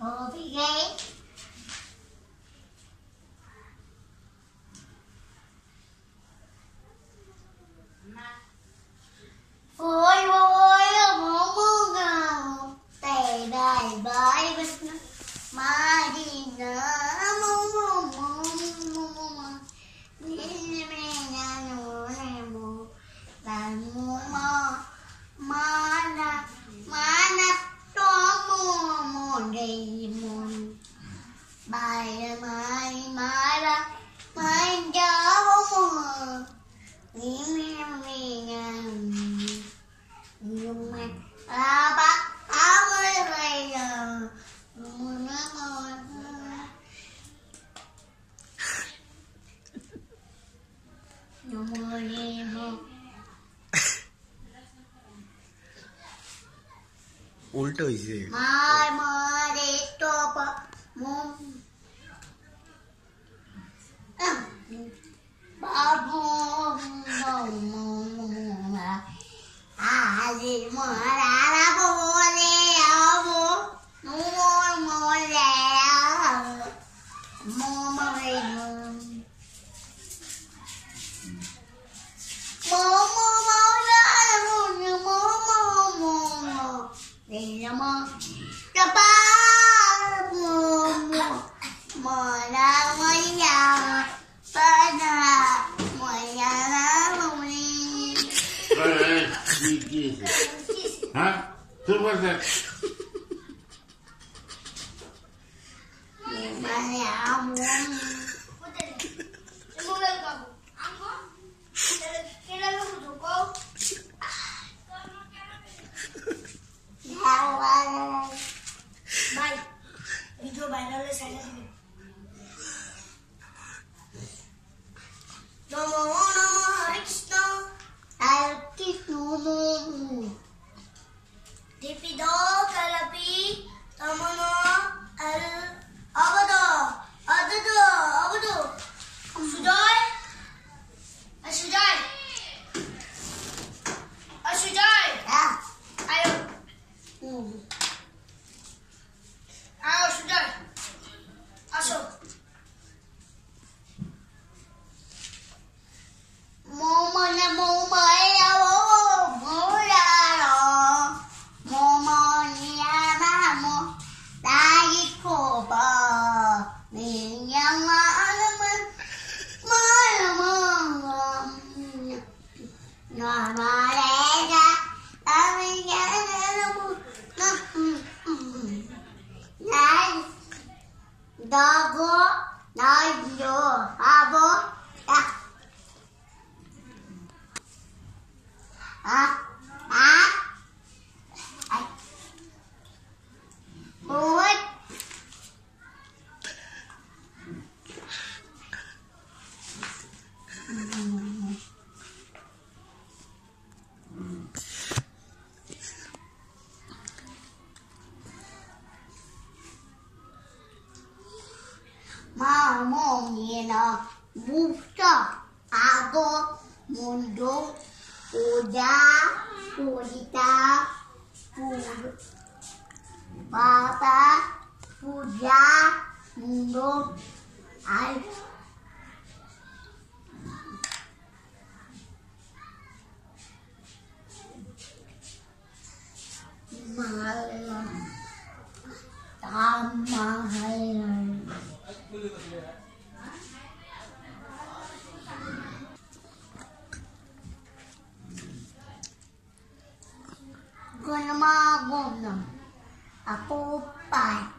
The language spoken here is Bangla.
Mobil. উল্টো হয়েছে বাবু আজ মরা Mora manhã, para manhã na luz. Hã? Tu você? Manhã. Eu vou ver o Ah. 영원히나 무서 악어 문동 오자 오리다 바다 부자 문동 알 말라 다말라 ko na mga gomno. Ako, pat.